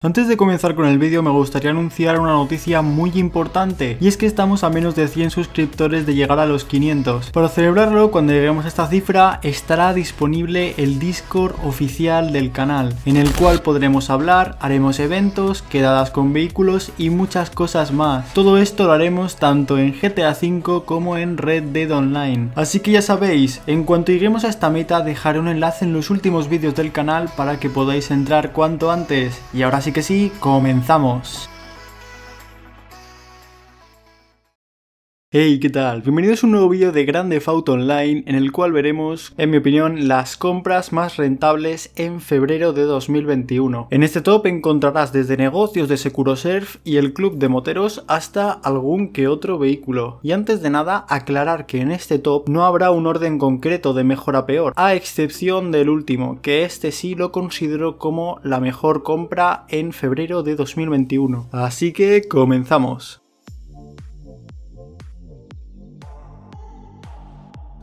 Antes de comenzar con el vídeo me gustaría anunciar una noticia muy importante y es que estamos a menos de 100 suscriptores de llegar a los 500. Para celebrarlo cuando lleguemos a esta cifra estará disponible el Discord oficial del canal en el cual podremos hablar, haremos eventos, quedadas con vehículos y muchas cosas más. Todo esto lo haremos tanto en GTA V como en Red Dead Online. Así que ya sabéis, en cuanto lleguemos a esta meta dejaré un enlace en los últimos vídeos del canal para que podáis entrar cuanto antes. Y ahora sí Así que sí, comenzamos. Hey, ¿qué tal? Bienvenidos a un nuevo vídeo de Grande Auto Online en el cual veremos, en mi opinión, las compras más rentables en febrero de 2021. En este top encontrarás desde negocios de Securosurf y el club de moteros hasta algún que otro vehículo. Y antes de nada, aclarar que en este top no habrá un orden concreto de mejor a peor, a excepción del último, que este sí lo considero como la mejor compra en febrero de 2021. Así que comenzamos.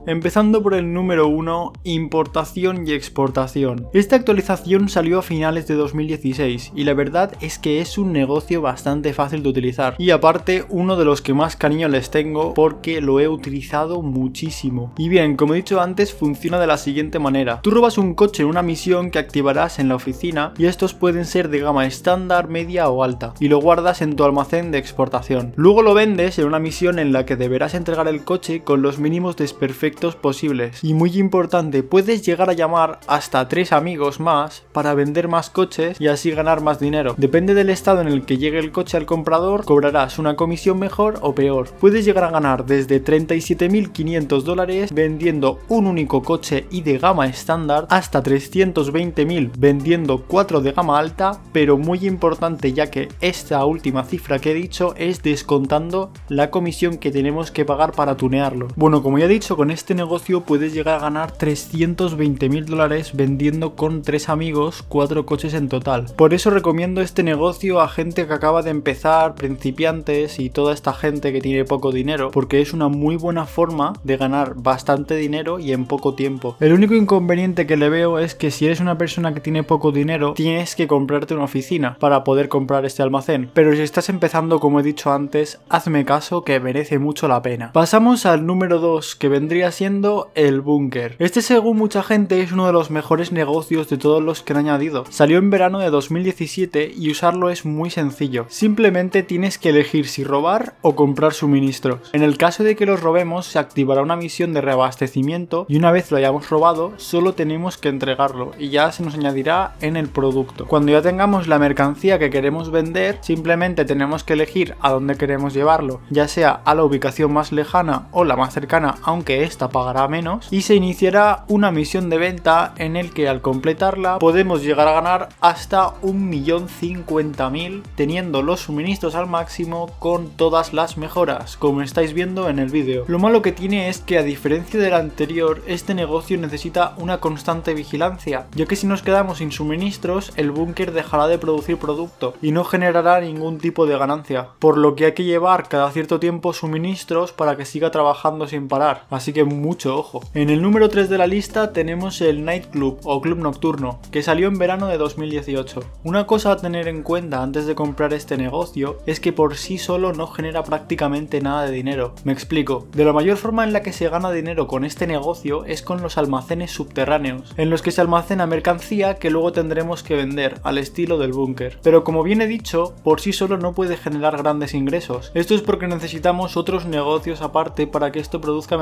Empezando por el número 1, importación y exportación. Esta actualización salió a finales de 2016 y la verdad es que es un negocio bastante fácil de utilizar y aparte uno de los que más cariño les tengo porque lo he utilizado muchísimo. Y bien, como he dicho antes, funciona de la siguiente manera. Tú robas un coche en una misión que activarás en la oficina y estos pueden ser de gama estándar, media o alta y lo guardas en tu almacén de exportación. Luego lo vendes en una misión en la que deberás entregar el coche con los mínimos desperfectos posibles. Y muy importante, puedes llegar a llamar hasta tres amigos más para vender más coches y así ganar más dinero. Depende del estado en el que llegue el coche al comprador, cobrarás una comisión mejor o peor. Puedes llegar a ganar desde 37.500 dólares vendiendo un único coche y de gama estándar hasta 320.000 vendiendo 4 de gama alta, pero muy importante ya que esta última cifra que he dicho es descontando la comisión que tenemos que pagar para tunearlo. Bueno, como ya he dicho, con este este negocio puedes llegar a ganar 320 mil dólares vendiendo con tres amigos cuatro coches en total. Por eso recomiendo este negocio a gente que acaba de empezar, principiantes y toda esta gente que tiene poco dinero, porque es una muy buena forma de ganar bastante dinero y en poco tiempo. El único inconveniente que le veo es que si eres una persona que tiene poco dinero, tienes que comprarte una oficina para poder comprar este almacén. Pero si estás empezando, como he dicho antes, hazme caso que merece mucho la pena. Pasamos al número 2, que vendría siendo el búnker. Este según mucha gente es uno de los mejores negocios de todos los que han añadido. Salió en verano de 2017 y usarlo es muy sencillo. Simplemente tienes que elegir si robar o comprar suministros. En el caso de que los robemos se activará una misión de reabastecimiento y una vez lo hayamos robado solo tenemos que entregarlo y ya se nos añadirá en el producto. Cuando ya tengamos la mercancía que queremos vender simplemente tenemos que elegir a dónde queremos llevarlo, ya sea a la ubicación más lejana o la más cercana aunque esta pagará menos y se iniciará una misión de venta en el que al completarla podemos llegar a ganar hasta 1.050.000 teniendo los suministros al máximo con todas las mejoras como estáis viendo en el vídeo. Lo malo que tiene es que a diferencia del anterior este negocio necesita una constante vigilancia ya que si nos quedamos sin suministros el búnker dejará de producir producto y no generará ningún tipo de ganancia por lo que hay que llevar cada cierto tiempo suministros para que siga trabajando sin parar así que mucho ojo. En el número 3 de la lista tenemos el Nightclub o Club Nocturno, que salió en verano de 2018. Una cosa a tener en cuenta antes de comprar este negocio es que por sí solo no genera prácticamente nada de dinero. Me explico. De la mayor forma en la que se gana dinero con este negocio es con los almacenes subterráneos, en los que se almacena mercancía que luego tendremos que vender, al estilo del búnker. Pero como bien he dicho, por sí solo no puede generar grandes ingresos. Esto es porque necesitamos otros negocios aparte para que esto produzca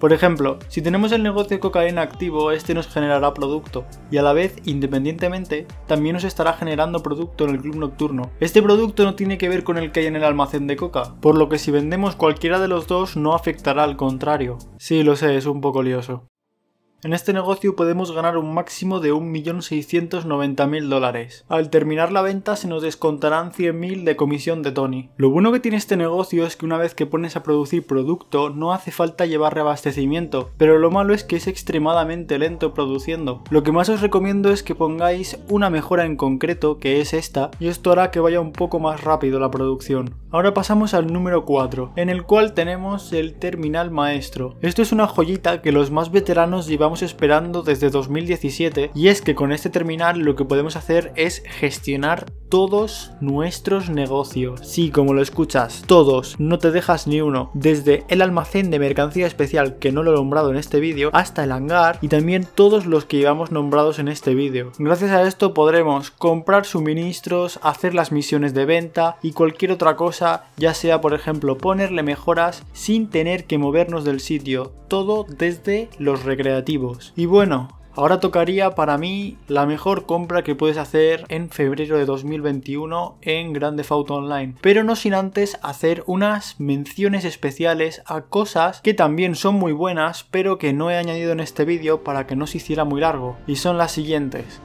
Por ejemplo, si tenemos el negocio de cocaína activo, este nos generará producto y a la vez, independientemente, también nos estará generando producto en el club nocturno. Este producto no tiene que ver con el que hay en el almacén de coca, por lo que si vendemos cualquiera de los dos no afectará al contrario. Sí, lo sé, es un poco lioso. En este negocio podemos ganar un máximo de 1.690.000 dólares. Al terminar la venta se nos descontarán 100.000 de comisión de Tony. Lo bueno que tiene este negocio es que una vez que pones a producir producto no hace falta llevar reabastecimiento, pero lo malo es que es extremadamente lento produciendo. Lo que más os recomiendo es que pongáis una mejora en concreto que es esta y esto hará que vaya un poco más rápido la producción. Ahora pasamos al número 4, en el cual tenemos el terminal maestro. Esto es una joyita que los más veteranos llevamos esperando desde 2017 y es que con este terminal lo que podemos hacer es gestionar todos nuestros negocios. Sí, como lo escuchas, todos, no te dejas ni uno. Desde el almacén de mercancía especial que no lo he nombrado en este vídeo, hasta el hangar y también todos los que llevamos nombrados en este vídeo. Gracias a esto podremos comprar suministros, hacer las misiones de venta y cualquier otra cosa, ya sea por ejemplo ponerle mejoras sin tener que movernos del sitio. Todo desde los recreativos. Y bueno, Ahora tocaría para mí la mejor compra que puedes hacer en febrero de 2021 en Grand Theft Auto Online, pero no sin antes hacer unas menciones especiales a cosas que también son muy buenas, pero que no he añadido en este vídeo para que no se hiciera muy largo, y son las siguientes.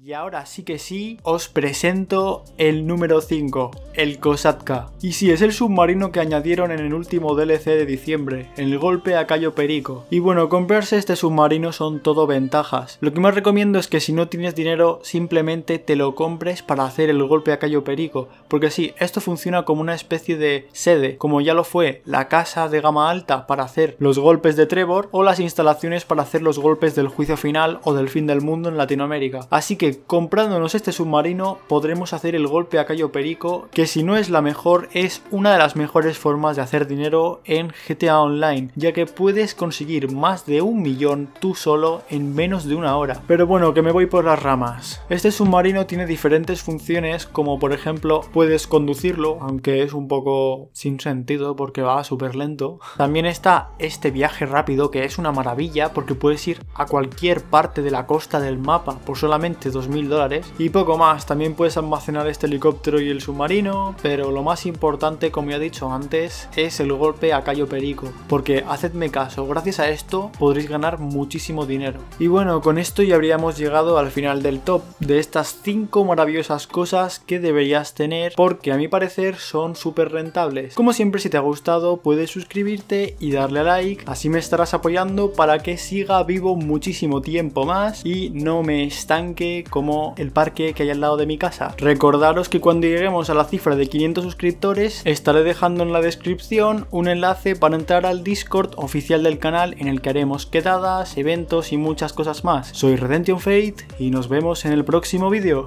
Y ahora sí que sí, os presento el número 5, el Kosatka. Y sí, es el submarino que añadieron en el último DLC de diciembre, en el golpe a Cayo Perico. Y bueno, comprarse este submarino son todo ventajas. Lo que más recomiendo es que si no tienes dinero, simplemente te lo compres para hacer el golpe a Cayo Perico. Porque sí, esto funciona como una especie de sede, como ya lo fue la casa de gama alta para hacer los golpes de Trevor o las instalaciones para hacer los golpes del juicio final o del fin del mundo en Latinoamérica. Así que comprándonos este submarino podremos hacer el golpe a Cayo Perico, que si no es la mejor, es una de las mejores formas de hacer dinero en GTA Online, ya que puedes conseguir más de un millón tú solo en menos de una hora. Pero bueno, que me voy por las ramas. Este submarino tiene diferentes funciones, como por ejemplo puedes conducirlo, aunque es un poco sin sentido porque va súper lento. También está este viaje rápido, que es una maravilla porque puedes ir a cualquier parte de la costa del mapa por solamente dos mil dólares y poco más. También puedes almacenar este helicóptero y el submarino, pero lo más importante, como ya he dicho antes, es el golpe a Cayo Perico, porque hacedme caso, gracias a esto podréis ganar muchísimo dinero. Y bueno, con esto ya habríamos llegado al final del top de estas 5 maravillosas cosas que deberías tener, porque a mi parecer son súper rentables. Como siempre, si te ha gustado, puedes suscribirte y darle a like, así me estarás apoyando para que siga vivo muchísimo tiempo más y no me estanque como el parque que hay al lado de mi casa. Recordaros que cuando lleguemos a la cifra de 500 suscriptores estaré dejando en la descripción un enlace para entrar al Discord oficial del canal en el que haremos quedadas, eventos y muchas cosas más. Soy Redemption Fate y nos vemos en el próximo vídeo.